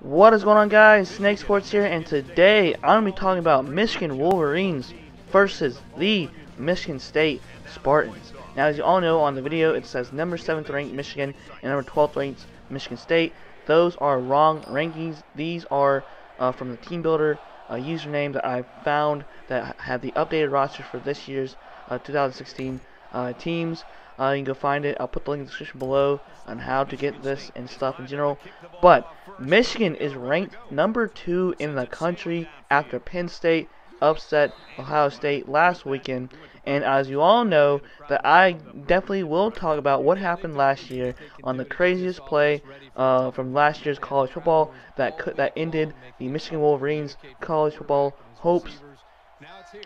What is going on guys, Snake Sports here, and today I'm going to be talking about Michigan Wolverines versus the Michigan State Spartans. Now as you all know on the video it says number 7th ranked Michigan and number 12th ranked Michigan State. Those are wrong rankings. These are uh, from the Team Builder uh, username that I found that had the updated roster for this year's uh, 2016 uh, teams. Uh, you can go find it. I'll put the link in the description below on how to get this and stuff in general. But Michigan is ranked number two in the country after Penn State upset Ohio State last weekend. And as you all know, that I definitely will talk about what happened last year on the craziest play uh, from last year's college football that could, that ended the Michigan Wolverines college football hopes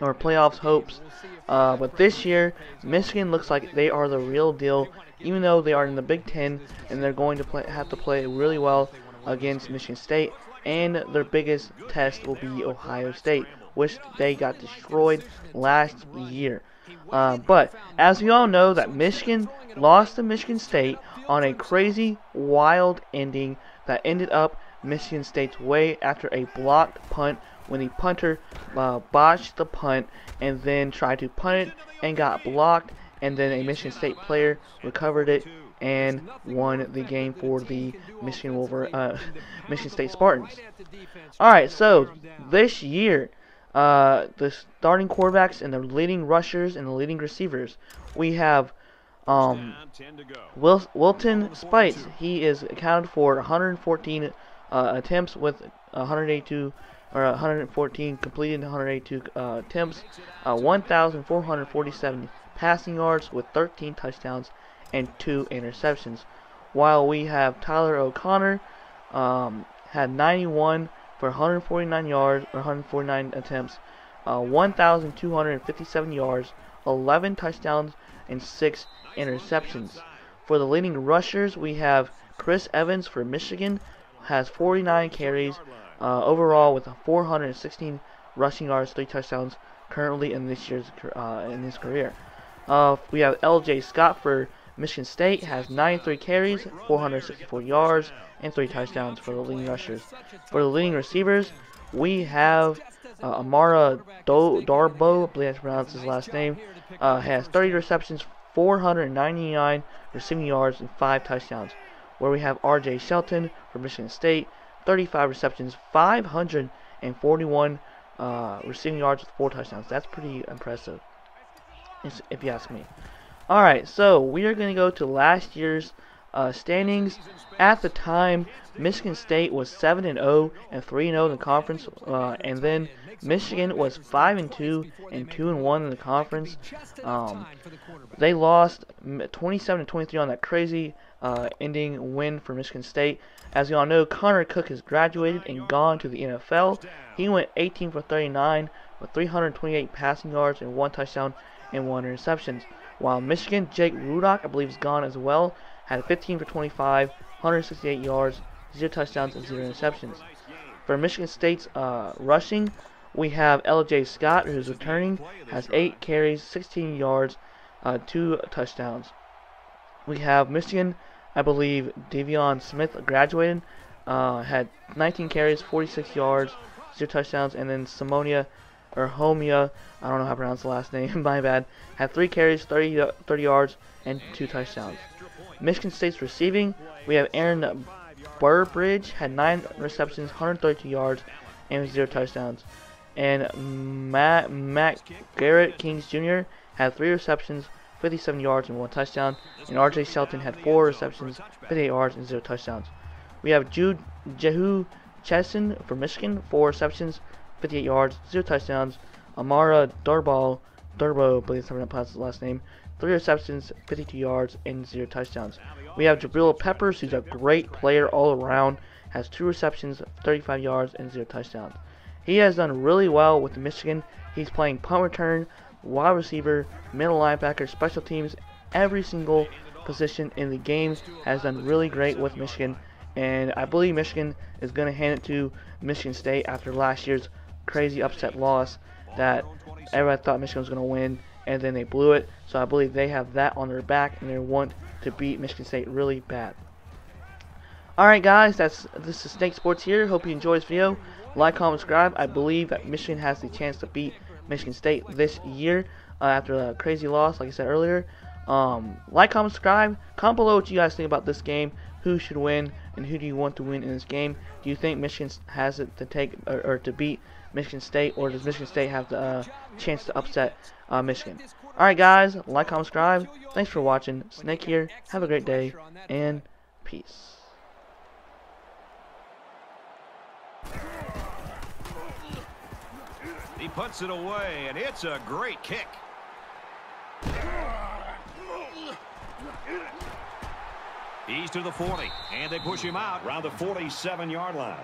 or playoffs hopes. Uh, but this year, Michigan looks like they are the real deal, even though they are in the Big Ten and they're going to play, have to play really well against Michigan State. And their biggest test will be Ohio State, which they got destroyed last year. Uh, but as we all know, that Michigan lost to Michigan State on a crazy, wild ending that ended up Michigan State's way after a blocked punt when the punter uh, botched the punt and then tried to punt it and got blocked and then a Michigan State player recovered it and won the game for the Michigan Wolver uh, Michigan State Spartans. All right, so this year, uh, the starting quarterbacks and the leading rushers and the leading receivers, we have um, Wil Wilton Spites. He is accounted for 114 uh, attempts with 182 or 114 completed 182 uh, attempts, uh, 1,447 passing yards with 13 touchdowns and two interceptions. While we have Tyler O'Connor um, had 91 for 149 yards or 149 attempts, uh, 1,257 yards, 11 touchdowns and six interceptions. For the leading rushers, we have Chris Evans for Michigan has 49 carries uh, overall with 416 rushing yards, three touchdowns currently in this year's uh, in his career. Uh, we have L.J. Scott for Michigan State has 93 carries, 464 yards, and three touchdowns for the leading rushers. For the leading receivers, we have uh, Amara Do Darboh, I believe that's pronounced his last name, uh, has 30 receptions, 499 receiving yards, and five touchdowns. Where we have R.J. Shelton for Michigan State, 35 receptions, 541 uh, receiving yards with four touchdowns. That's pretty impressive, if you ask me. Alright, so we are going to go to last year's uh, standings. At the time, Michigan State was 7 and 0 and 3 and 0 in the conference, uh, and then Michigan was 5 and 2 and 2 and 1 in the conference. Um, they lost 27 to 23 on that crazy uh, ending win for Michigan State. As you all know, Connor Cook has graduated and gone to the NFL. He went 18 for 39 with 328 passing yards and one touchdown and one interception. While Michigan, Jake Rudock, I believe, is gone as well, had 15 for 25, 168 yards, zero touchdowns, and zero interceptions. For Michigan State's uh, rushing, we have L.J. Scott, who's returning, has 8 carries, 16 yards, uh, 2 touchdowns. We have Michigan, I believe De'Veon Smith graduated, uh, had 19 carries, 46 yards, 0 touchdowns, and then Simonia, or Homia, I don't know how to pronounce the last name, my bad, had 3 carries, 30, 30 yards, and 2 touchdowns. Michigan State's receiving, we have Aaron Burbridge, had 9 receptions, 132 yards, and 0 touchdowns. And Matt, Matt Garrett Kings Jr. had 3 receptions, 57 yards and one touchdown, and R.J. Shelton had four receptions, 58 yards and zero touchdowns. We have Jude Jehu Chesson for Michigan, four receptions, 58 yards, zero touchdowns. Amara Darboh, Darboh, I believe I'm pronounce his last name, three receptions, 52 yards, and zero touchdowns. We have Jabrill Peppers, who's a great player all around, has two receptions, 35 yards, and zero touchdowns. He has done really well with Michigan. He's playing punt return, wide receiver, middle linebacker, special teams, every single position in the game has done really great with Michigan. And I believe Michigan is going to hand it to Michigan State after last year's crazy upset loss that everyone thought Michigan was going to win and then they blew it. So I believe they have that on their back and they want to beat Michigan State really bad. Alright guys, that's this is Snake Sports here. Hope you enjoyed this video. Like, comment, subscribe. I believe that Michigan has the chance to beat Michigan State this year uh, after a crazy loss, like I said earlier. Um, like, comment, subscribe. Comment below what you guys think about this game. Who should win, and who do you want to win in this game? Do you think Michigan has it to take or, or to beat Michigan State, or does Michigan State have the uh, chance to upset uh, Michigan? Alright guys, like, comment, subscribe. Thanks for watching. Snake here. Have a great day, and peace. He puts it away, and it's a great kick. He's to the 40, and they push him out around the 47-yard line.